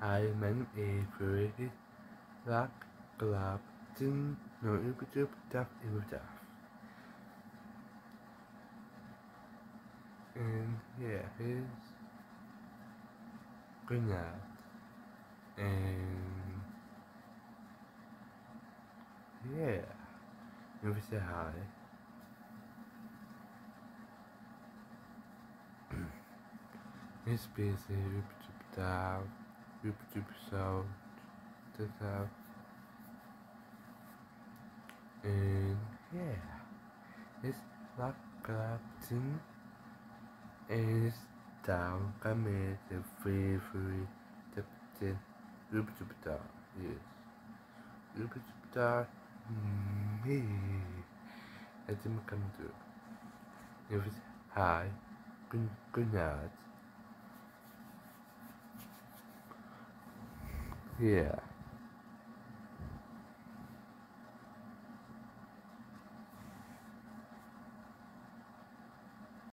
My name is Freddy Rock Club. Tin no Ubisoft Duff Ubisoft. And yeah, here's Grenade. And yeah, you must say hi. It's busy, Ubisoft Duff. YouTube sound to have and yeah it's like collecting and it's down kami the free free the the YouTube star yes. YouTube star mm, me I didn't come to if it's hi good good night Yeah.